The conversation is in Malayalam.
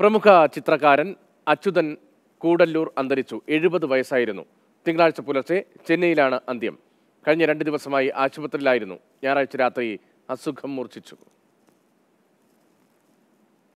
പ്രമുഖ ചിത്രകാരൻ അച്യുതൻ കൂടല്ലൂർ അന്തരിച്ചു. എഴുപത് വയസ്സായിരുന്നു. തിങ്കളാഴ്ച പുലർച്ചെ ചെന്നൈയിലാണ് അന്ത്യം. കഴിഞ്ഞ രണ്ട് ദിവസമായി ആശുപത്രിയിലായിരുന്നു. ഞായറാഴ്ച രാത്രി അസുഖം മൂർച്ഛിച്ചു.